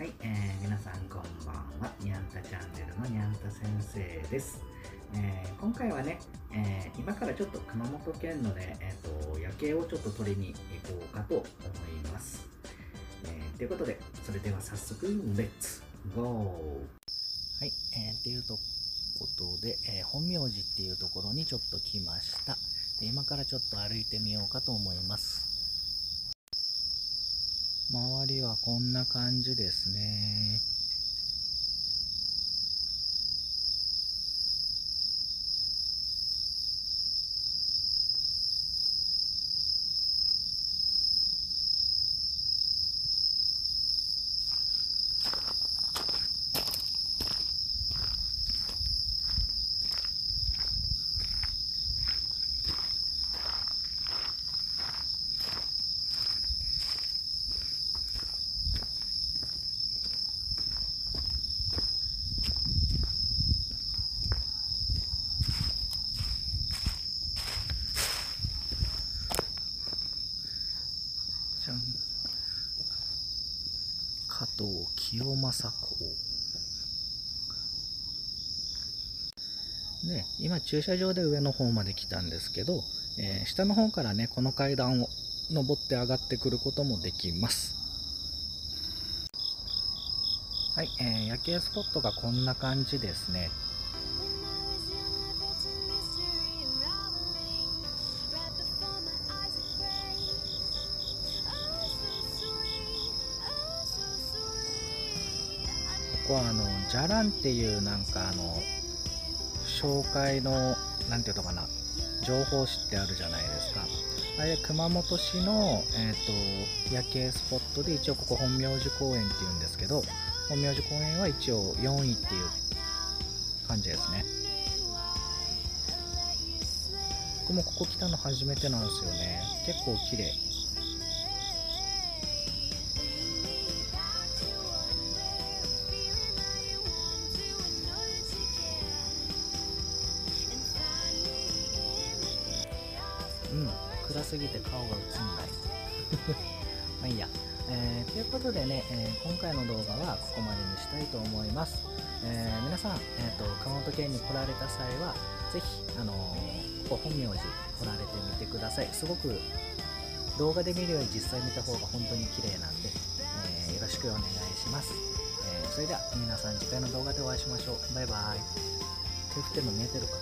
はい、えー皆さんこんばんは。にゃんたチャンネルのにゃんた先生です。えー今回はね、えー今からちょっと熊本県のね、えーと夜景をちょっと撮りに行こうかと思います。えーということで、それでは早速、レッツゴーはい、えー、っていうとことで、えー本名寺っていうところにちょっと来ました。で今からちょっと歩いてみようかと思います。周りはこんな感じですね。ゃん。加藤清正公。ね今駐車場で上の方まで来たんですけど、えー下の方からねこの階段を登って上がってくることもできます。はい、えー夜景スポットがこんな感じですね。はあのじゃらんっていうなんかあの紹介のなんていうのかな情報誌ってあるじゃないですか。あれ熊本市の、えー、と夜景スポットで一応ここ本明寺公園っていうんですけど本明寺公園は一応4位っていう感じですね。僕もここ来たの初めてなんですよね。結構綺麗。うん。暗すぎて顔が映んない。まあいいや、えーということでね、えー今回の動画はここまでにしたいと思います、えー皆さん、えー、と熊本県に来られた際はぜひ、あのーここ本名寺来られてみてください。すごく動画で見るより実際見た方が本当に綺麗なんで、えーよろしくお願いします、えーそれでは皆さん次回の動画でお会いしましょう。バイバイ。手振ってるの見えてるか